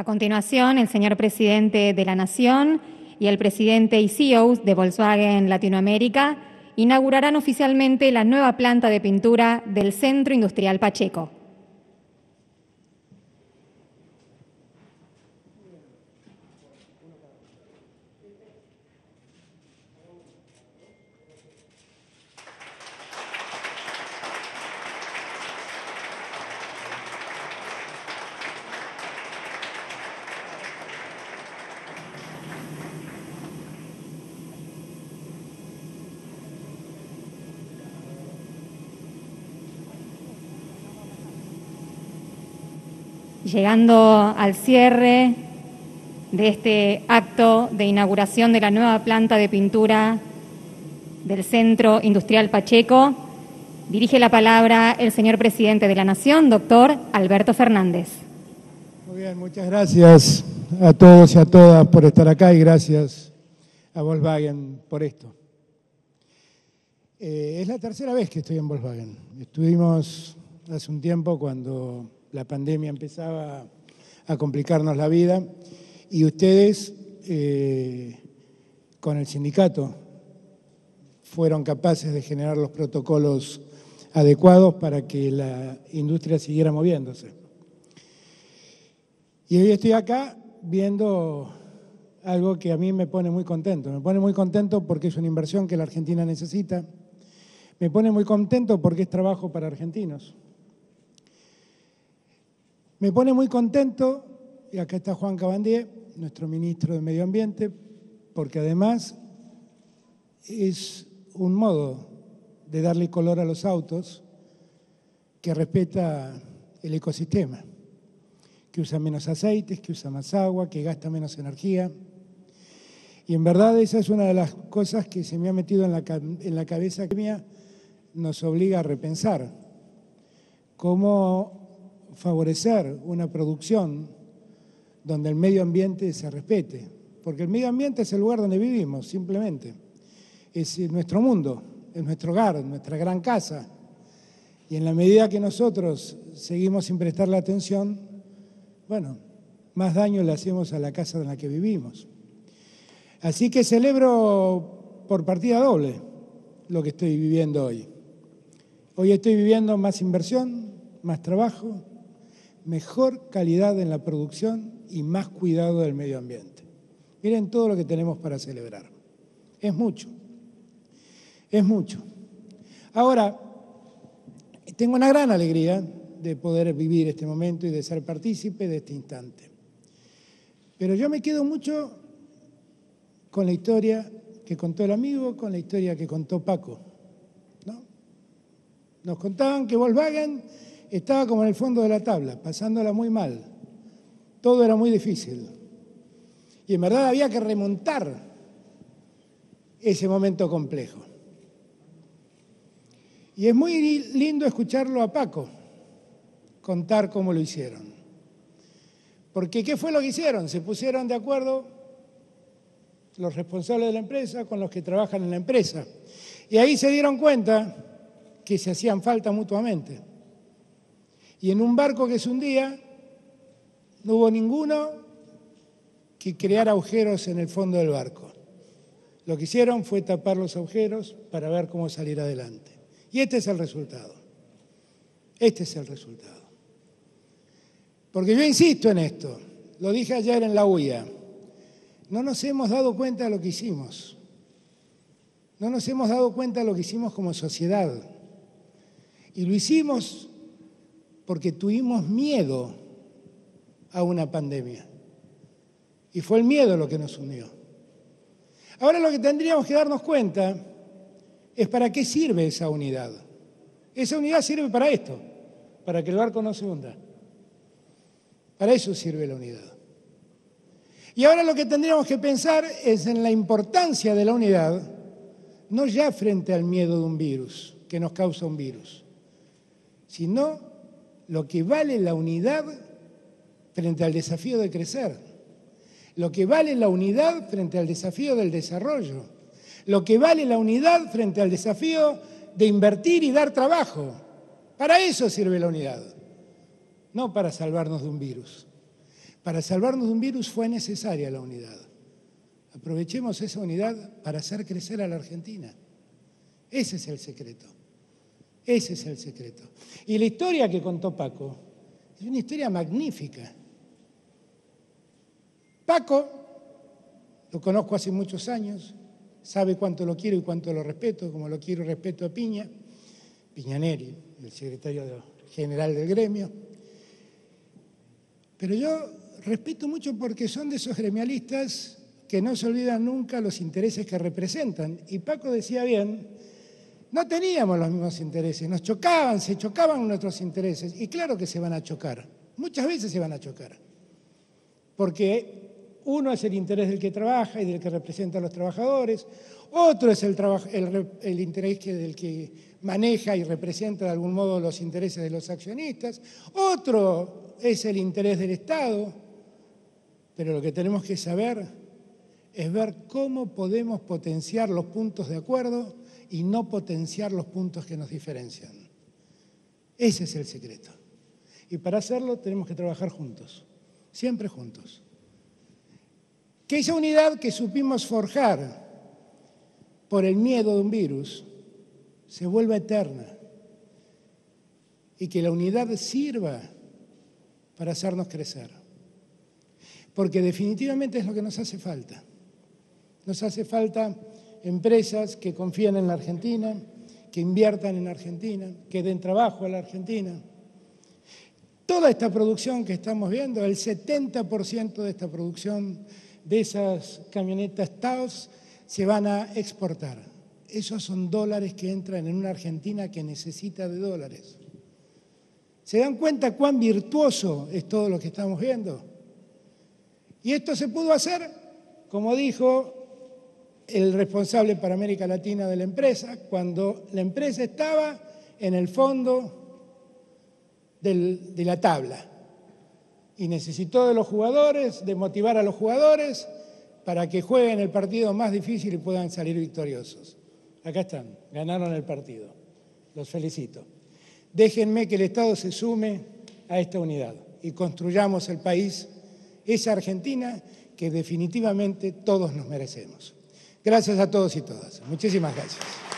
A continuación, el señor presidente de la Nación y el presidente y CEO de Volkswagen Latinoamérica inaugurarán oficialmente la nueva planta de pintura del Centro Industrial Pacheco. Llegando al cierre de este acto de inauguración de la nueva planta de pintura del Centro Industrial Pacheco, dirige la palabra el señor presidente de la Nación, doctor Alberto Fernández. Muy bien, muchas gracias a todos y a todas por estar acá y gracias a Volkswagen por esto. Eh, es la tercera vez que estoy en Volkswagen. Estuvimos hace un tiempo cuando la pandemia empezaba a complicarnos la vida y ustedes eh, con el sindicato fueron capaces de generar los protocolos adecuados para que la industria siguiera moviéndose. Y hoy estoy acá viendo algo que a mí me pone muy contento. Me pone muy contento porque es una inversión que la Argentina necesita. Me pone muy contento porque es trabajo para argentinos. Me pone muy contento, y acá está Juan Cabandier, nuestro ministro de Medio Ambiente, porque además es un modo de darle color a los autos que respeta el ecosistema, que usa menos aceites, que usa más agua, que gasta menos energía. Y en verdad esa es una de las cosas que se me ha metido en la, en la cabeza que nos obliga a repensar cómo favorecer una producción donde el medio ambiente se respete, porque el medio ambiente es el lugar donde vivimos, simplemente. Es nuestro mundo, es nuestro hogar, nuestra gran casa. Y en la medida que nosotros seguimos sin prestarle atención, bueno, más daño le hacemos a la casa en la que vivimos. Así que celebro por partida doble lo que estoy viviendo hoy. Hoy estoy viviendo más inversión, más trabajo, mejor calidad en la producción y más cuidado del medio ambiente. Miren todo lo que tenemos para celebrar. Es mucho. Es mucho. Ahora, tengo una gran alegría de poder vivir este momento y de ser partícipe de este instante. Pero yo me quedo mucho con la historia que contó el amigo, con la historia que contó Paco. ¿no? Nos contaban que Volkswagen estaba como en el fondo de la tabla, pasándola muy mal. Todo era muy difícil. Y en verdad había que remontar ese momento complejo. Y es muy lindo escucharlo a Paco contar cómo lo hicieron. Porque ¿qué fue lo que hicieron? Se pusieron de acuerdo los responsables de la empresa con los que trabajan en la empresa. Y ahí se dieron cuenta que se hacían falta mutuamente. Y en un barco que se hundía, no hubo ninguno que creara agujeros en el fondo del barco. Lo que hicieron fue tapar los agujeros para ver cómo salir adelante. Y este es el resultado. Este es el resultado. Porque yo insisto en esto, lo dije ayer en la UIA, no nos hemos dado cuenta de lo que hicimos. No nos hemos dado cuenta de lo que hicimos como sociedad. Y lo hicimos porque tuvimos miedo a una pandemia. Y fue el miedo lo que nos unió. Ahora lo que tendríamos que darnos cuenta es para qué sirve esa unidad. Esa unidad sirve para esto, para que el barco no se hunda. Para eso sirve la unidad. Y ahora lo que tendríamos que pensar es en la importancia de la unidad, no ya frente al miedo de un virus, que nos causa un virus, sino lo que vale la unidad frente al desafío de crecer, lo que vale la unidad frente al desafío del desarrollo, lo que vale la unidad frente al desafío de invertir y dar trabajo. Para eso sirve la unidad, no para salvarnos de un virus. Para salvarnos de un virus fue necesaria la unidad. Aprovechemos esa unidad para hacer crecer a la Argentina. Ese es el secreto. Ese es el secreto. Y la historia que contó Paco es una historia magnífica. Paco, lo conozco hace muchos años, sabe cuánto lo quiero y cuánto lo respeto, como lo quiero y respeto a Piña, Piñaneri, el secretario general del gremio. Pero yo respeto mucho porque son de esos gremialistas que no se olvidan nunca los intereses que representan. Y Paco decía bien, no teníamos los mismos intereses, nos chocaban, se chocaban nuestros intereses. Y claro que se van a chocar, muchas veces se van a chocar. Porque uno es el interés del que trabaja y del que representa a los trabajadores, otro es el, el, interés del que maneja y representa de algún modo los intereses de los accionistas, otro es el interés del Estado, pero lo que tenemos que saber es ver cómo podemos potenciar los puntos de acuerdo y no potenciar los puntos que nos diferencian. Ese es el secreto. Y para hacerlo tenemos que trabajar juntos, siempre juntos. Que esa unidad que supimos forjar por el miedo de un virus se vuelva eterna y que la unidad sirva para hacernos crecer. Porque definitivamente es lo que nos hace falta. Nos hace falta empresas que confíen en la Argentina, que inviertan en Argentina, que den trabajo a la Argentina. Toda esta producción que estamos viendo, el 70% de esta producción de esas camionetas Taos se van a exportar. Esos son dólares que entran en una Argentina que necesita de dólares. ¿Se dan cuenta cuán virtuoso es todo lo que estamos viendo? Y esto se pudo hacer, como dijo el responsable para América Latina de la empresa, cuando la empresa estaba en el fondo de la tabla y necesitó de los jugadores, de motivar a los jugadores para que jueguen el partido más difícil y puedan salir victoriosos. Acá están, ganaron el partido. Los felicito. Déjenme que el Estado se sume a esta unidad y construyamos el país, esa Argentina que definitivamente todos nos merecemos. Gracias a todos y todas. Muchísimas gracias.